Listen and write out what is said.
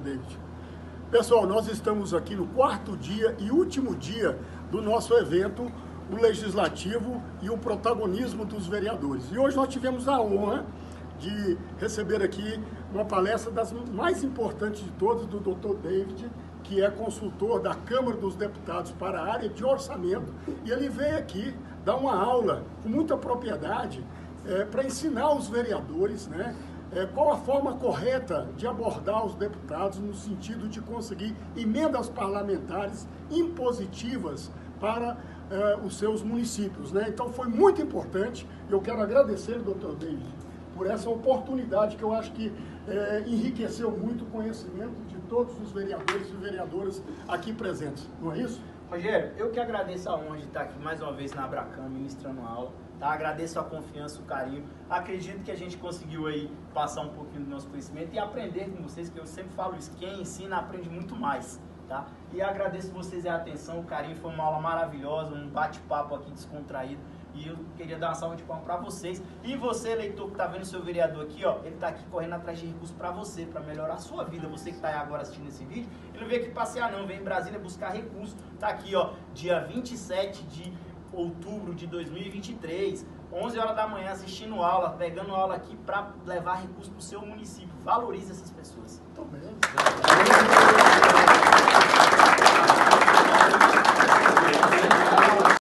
David. Pessoal, nós estamos aqui no quarto dia e último dia do nosso evento, o Legislativo e o protagonismo dos vereadores. E hoje nós tivemos a honra de receber aqui uma palestra das mais importantes de todas, do Dr. David, que é consultor da Câmara dos Deputados para a área de orçamento, e ele veio aqui dar uma aula com muita propriedade é, para ensinar os vereadores né, é, qual a forma correta de abordar os deputados no sentido de conseguir emendas parlamentares impositivas para é, os seus municípios. Né? Então foi muito importante, eu quero agradecer, doutor David, por essa oportunidade que eu acho que é, enriqueceu muito o conhecimento de todos os vereadores e vereadoras aqui presentes, não é isso? Rogério, eu que agradeço a honra de estar aqui mais uma vez na Abracam, ministrando aula. Tá? Agradeço a confiança, o carinho. Acredito que a gente conseguiu aí passar um pouquinho do nosso conhecimento e aprender com vocês, que eu sempre falo isso, quem ensina aprende muito mais. Tá? E agradeço vocês a atenção, o carinho, foi uma aula maravilhosa, um bate-papo aqui descontraído. E eu queria dar uma salva de palmas para vocês. E você, eleitor que está vendo o seu vereador aqui, ó, ele está aqui correndo atrás de recursos para você, para melhorar a sua vida. Você que está aí agora assistindo esse vídeo, ele não veio aqui passear não, vem em Brasília buscar recursos. Está aqui, ó, dia 27 de outubro de 2023, 11 horas da manhã, assistindo aula, pegando aula aqui para levar recursos para o seu município. Valorize essas pessoas. Muito bem.